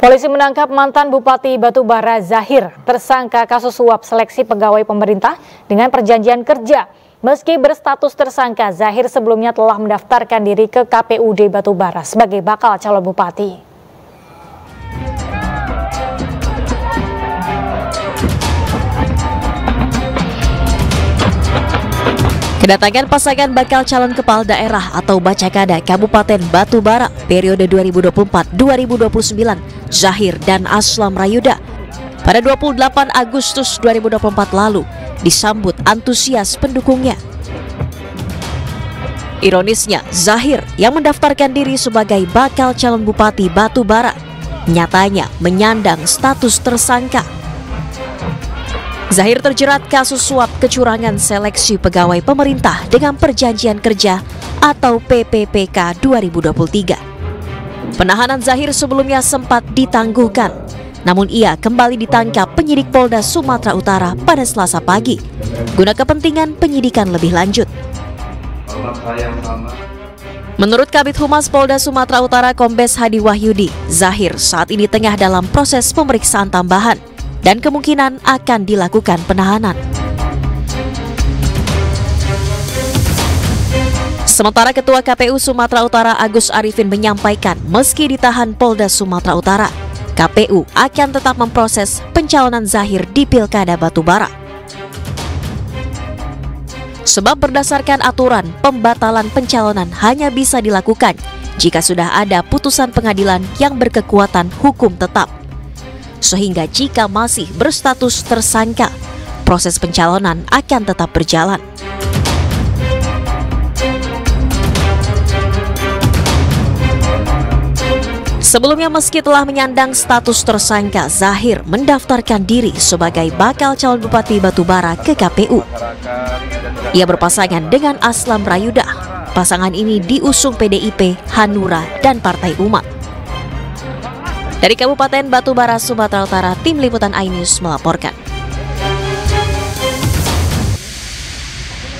Polisi menangkap mantan Bupati Batubara Zahir, tersangka kasus suap seleksi pegawai pemerintah dengan perjanjian kerja. Meski berstatus tersangka, Zahir sebelumnya telah mendaftarkan diri ke KPUD Batubara sebagai bakal calon bupati. Kedatangan pasangan bakal calon kepala daerah atau Bacakada Kabupaten Batubara periode 2024-2029 Zahir dan Aslam Rayuda pada 28 Agustus 2024 lalu disambut antusias pendukungnya. Ironisnya, Zahir yang mendaftarkan diri sebagai bakal calon bupati Batubara nyatanya menyandang status tersangka Zahir terjerat kasus suap kecurangan seleksi pegawai pemerintah dengan perjanjian kerja atau PPPK 2023. Penahanan Zahir sebelumnya sempat ditangguhkan, namun ia kembali ditangkap penyidik Polda Sumatera Utara pada Selasa pagi guna kepentingan penyidikan lebih lanjut. Menurut Kabit Humas Polda Sumatera Utara Kombes Hadi Wahyudi, Zahir saat ini tengah dalam proses pemeriksaan tambahan dan kemungkinan akan dilakukan penahanan. Sementara Ketua KPU Sumatera Utara Agus Arifin menyampaikan meski ditahan Polda Sumatera Utara, KPU akan tetap memproses pencalonan Zahir di Pilkada Batubara. Sebab berdasarkan aturan, pembatalan pencalonan hanya bisa dilakukan jika sudah ada putusan pengadilan yang berkekuatan hukum tetap sehingga jika masih berstatus tersangka, proses pencalonan akan tetap berjalan. Sebelumnya meski telah menyandang status tersangka, Zahir mendaftarkan diri sebagai bakal calon Bupati Batubara ke KPU. Ia berpasangan dengan Aslam Rayuda. Pasangan ini diusung PDIP, Hanura, dan Partai Umat. Dari Kabupaten Batubara, Sumatera Utara, Tim Liputan iNews melaporkan.